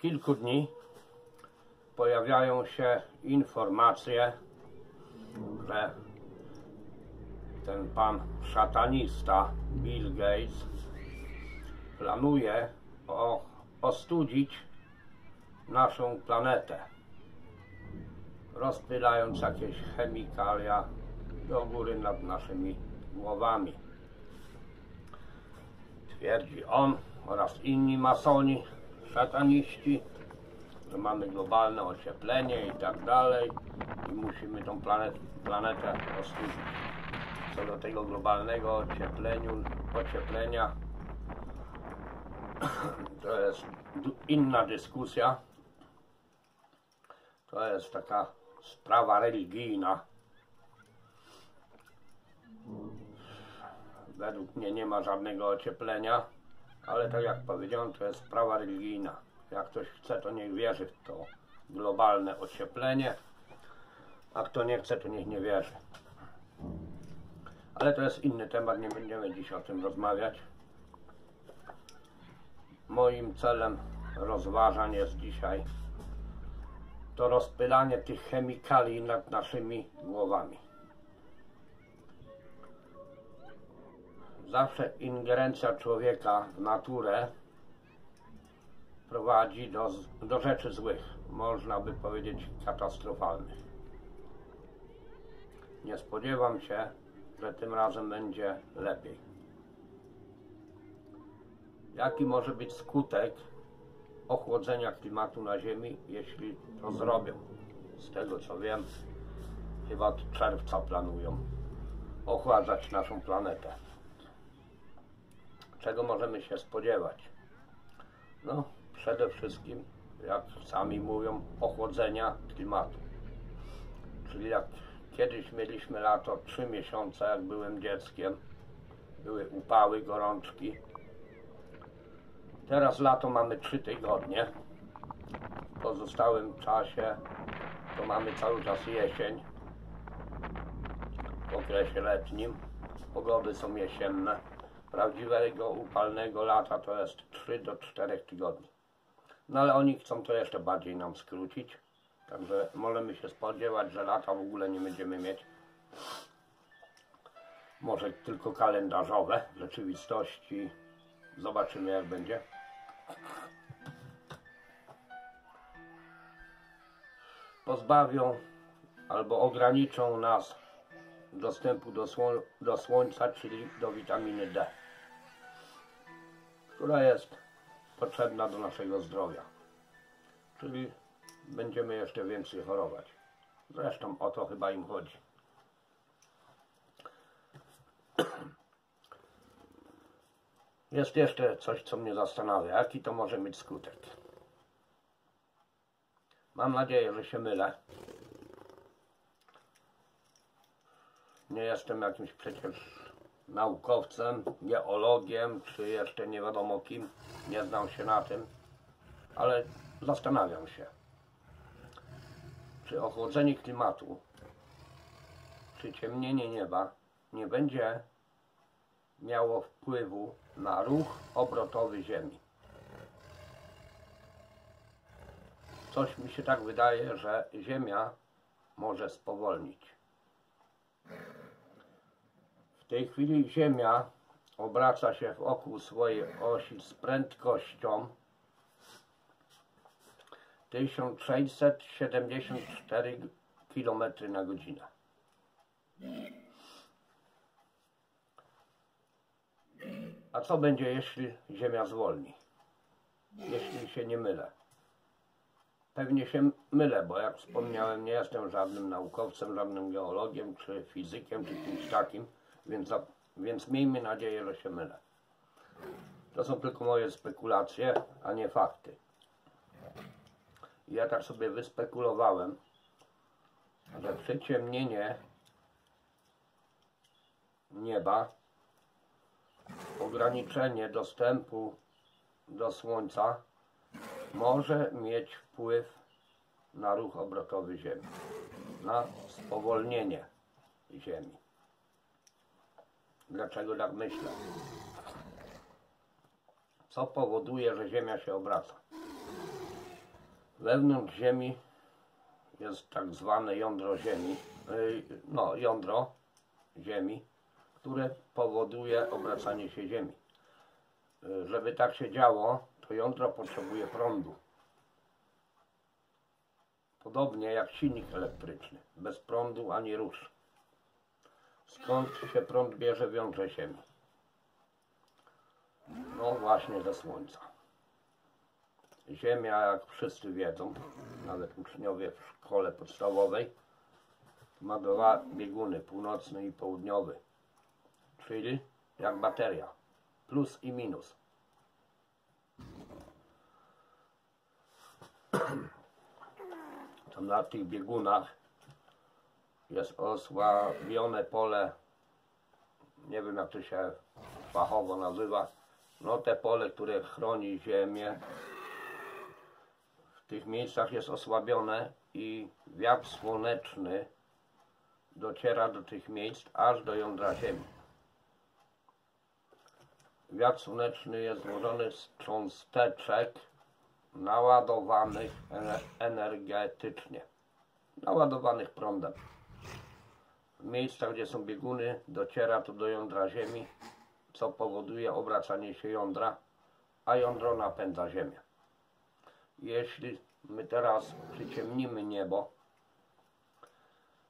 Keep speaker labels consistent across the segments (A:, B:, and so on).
A: kilku dni pojawiają się informacje, że ten pan szatanista Bill Gates planuje o, ostudzić naszą planetę, rozpylając jakieś chemikalia do góry nad naszymi głowami. Twierdzi on oraz inni masoni, szataniści, że mamy globalne ocieplenie i tak dalej i musimy tą planet, planetę ostudzić. Co do tego globalnego ociepleniu, ocieplenia to jest inna dyskusja. To jest taka sprawa religijna. Według mnie nie ma żadnego ocieplenia, ale tak jak powiedziałem, to jest sprawa religijna. Jak ktoś chce, to niech wierzy w to globalne ocieplenie, a kto nie chce, to niech nie wierzy. Ale to jest inny temat, nie będziemy dziś o tym rozmawiać. Moim celem rozważań jest dzisiaj to rozpylanie tych chemikali nad naszymi głowami. Zawsze ingerencja człowieka w naturę prowadzi do, do rzeczy złych, można by powiedzieć katastrofalnych. Nie spodziewam się, że tym razem będzie lepiej. Jaki może być skutek ochłodzenia klimatu na Ziemi, jeśli to zrobią? Z tego co wiem, chyba od czerwca planują ochładzać naszą planetę. Czego możemy się spodziewać? No, przede wszystkim, jak sami mówią, ochłodzenia klimatu. Czyli jak kiedyś mieliśmy lato 3 miesiące, jak byłem dzieckiem, były upały, gorączki. Teraz lato mamy 3 tygodnie. W pozostałym czasie to mamy cały czas jesień. W okresie letnim pogody są jesienne. Prawdziwego upalnego lata to jest 3 do 4 tygodni. No ale oni chcą to jeszcze bardziej nam skrócić. Także możemy się spodziewać, że lata w ogóle nie będziemy mieć. Może tylko kalendarzowe. W rzeczywistości zobaczymy jak będzie. Pozbawią albo ograniczą nas dostępu do, do słońca, czyli do witaminy D, która jest potrzebna do naszego zdrowia. Czyli będziemy jeszcze więcej chorować. Zresztą o to chyba im chodzi. Jest jeszcze coś, co mnie zastanawia. Jaki to może mieć skutek? Mam nadzieję, że się mylę. Nie jestem jakimś przecież naukowcem, geologiem, czy jeszcze nie wiadomo kim. Nie znam się na tym, ale zastanawiam się, czy ochłodzenie klimatu, czy ciemnienie nieba nie będzie miało wpływu na ruch obrotowy Ziemi. Coś mi się tak wydaje, że Ziemia może spowolnić. Tej chwili Ziemia obraca się wokół swojej osi z prędkością 1674 km na godzinę. A co będzie, jeśli Ziemia zwolni? Jeśli się nie mylę. Pewnie się mylę, bo jak wspomniałem, nie jestem żadnym naukowcem, żadnym geologiem, czy fizykiem, czy kimś takim, więc, więc miejmy nadzieję, że się mylę. To są tylko moje spekulacje, a nie fakty. Ja tak sobie wyspekulowałem, że przyciemnienie nieba, ograniczenie dostępu do Słońca może mieć wpływ na ruch obrotowy Ziemi, na spowolnienie Ziemi. Dlaczego tak myślę? Co powoduje, że Ziemia się obraca? Wewnątrz Ziemi jest tak zwane jądro Ziemi, y, no jądro Ziemi, które powoduje obracanie się Ziemi. Y, Żeby tak się działo, to jądro potrzebuje prądu. Podobnie jak silnik elektryczny. Bez prądu ani rusz. Skąd się prąd bierze w jądrze Ziemi? No właśnie ze Słońca. Ziemia, jak wszyscy wiedzą, nawet uczniowie w szkole podstawowej, ma dwa bieguny, północny i południowy. Czyli jak bateria. Plus i minus. Tam na tych biegunach jest osłabione pole, nie wiem jak to się fachowo nazywa, no te pole, które chroni ziemię, w tych miejscach jest osłabione i wiatr słoneczny dociera do tych miejsc aż do jądra ziemi. Wiatr słoneczny jest złożony z cząsteczek naładowanych ene- energetycznie, naładowanych prądem. W miejscach, gdzie są bieguny, dociera to do jądra Ziemi, co powoduje obracanie się jądra, a jądro napędza Ziemię. Jeśli my teraz przyciemnimy niebo,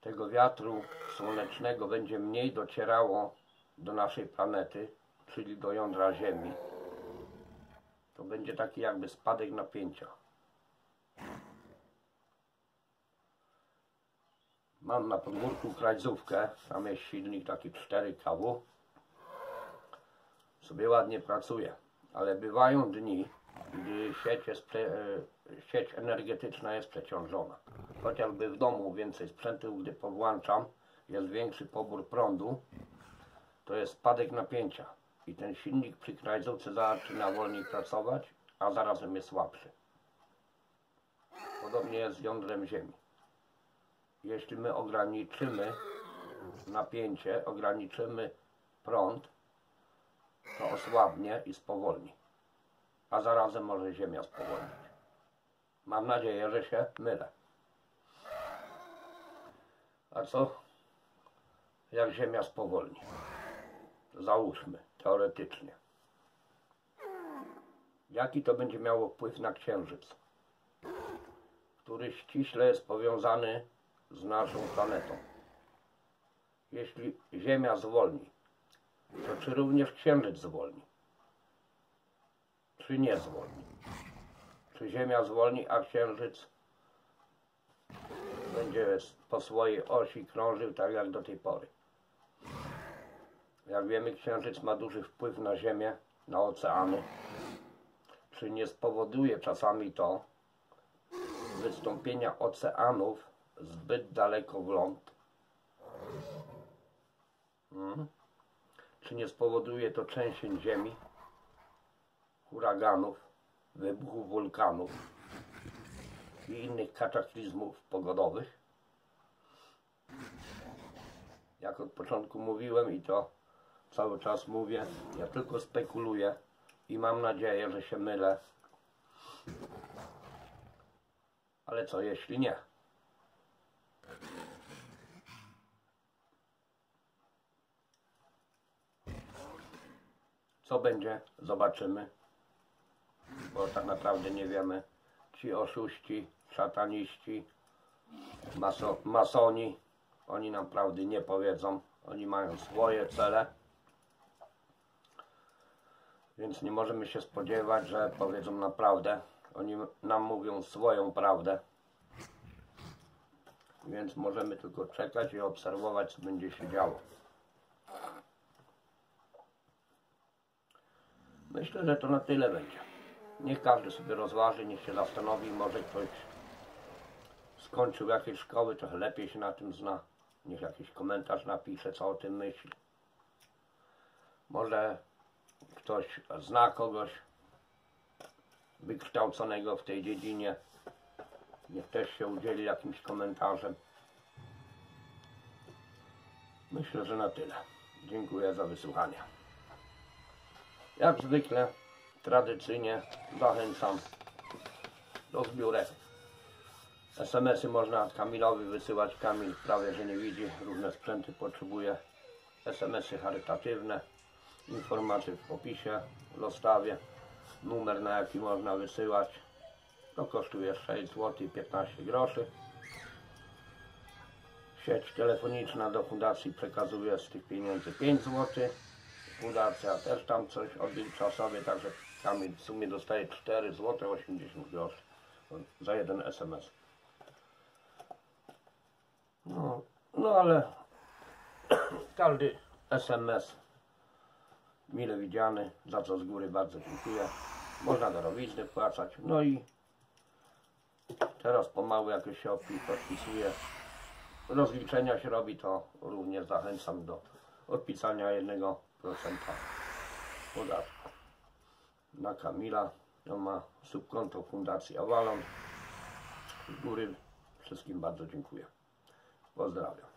A: tego wiatru słonecznego będzie mniej docierało do naszej planety, czyli do jądra Ziemi, to będzie taki jakby spadek napięcia. Mam na podwórku krajzówkę, tam jest silnik taki 4 kW. Sobie ładnie pracuje, ale bywają dni, gdy sieć, jest e, sieć energetyczna jest przeciążona. Chociażby w domu więcej sprzętu, gdy powłączam, jest większy pobór prądu, to jest spadek napięcia i ten silnik przy krajzówce zaczyna wolniej pracować, a zarazem jest słabszy. Podobnie jest z jądrem Ziemi. Jeśli my ograniczymy napięcie, ograniczymy prąd, to osłabnie i spowolni, a zarazem może Ziemia spowolnić. Mam nadzieję, że się mylę. A co jak Ziemia spowolni? Załóżmy, teoretycznie. Jaki to będzie miało wpływ na Księżyc, który ściśle jest powiązany z naszą planetą? Jeśli Ziemia zwolni, to czy również Księżyc zwolni? Czy nie zwolni? Czy Ziemia zwolni, a Księżyc będzie po swojej osi krążył tak jak do tej pory? Jak wiemy, Księżyc ma duży wpływ na Ziemię, na oceany. Czy nie spowoduje czasami to wystąpienia oceanów zbyt daleko w ląd? Hmm? Czy nie spowoduje to trzęsień ziemi, huraganów, wybuchów wulkanów i innych kataklizmów pogodowych? Jak od początku mówiłem i to cały czas mówię, ja tylko spekuluję i mam nadzieję, że się mylę. Ale co jeśli nie? Co będzie? Zobaczymy. Bo tak naprawdę nie wiemy. Ci oszuści, szataniści, maso, masoni, oni nam prawdy nie powiedzą. Oni mają swoje cele. Więc nie możemy się spodziewać, że powiedzą naprawdę. Oni nam mówią swoją prawdę. Więc możemy tylko czekać i obserwować, co będzie się działo. Myślę, że to na tyle będzie. Niech każdy sobie rozważy, niech się zastanowi. Może ktoś skończył jakieś szkoły, trochę lepiej się na tym zna. Niech jakiś komentarz napisze, co o tym myśli. Może ktoś zna kogoś wykształconego w tej dziedzinie. Niech też się udzieli jakimś komentarzem. Myślę, że na tyle. Dziękuję za wysłuchanie. Jak zwykle, tradycyjnie zachęcam do zbiórek. SMS-y można Kamilowi wysyłać. Kamil prawie, że nie widzi. Różne sprzęty potrzebuje. SMS-y charytatywne. Informacje w opisie, w dostawie. Numer, na jaki można wysyłać. To kosztuje 6 zł 15 groszy. Sieć telefoniczna do fundacji przekazuje z tych pieniędzy 5 zł. Fundacja też tam coś odlicza sobie, także Kamil w sumie dostaje 4 zł 80 groszy za jeden SMS. No, no ale każdy SMS mile widziany, za co z góry bardzo dziękuję. Można darowizny wpłacać. No i teraz pomału jak się odpi- odpisuje, rozliczenia się robi, to również zachęcam do odpisania 1% podatku. Na Kamila, to ma subkonto Fundacji Avalon. Z góry wszystkim bardzo dziękuję. Pozdrawiam.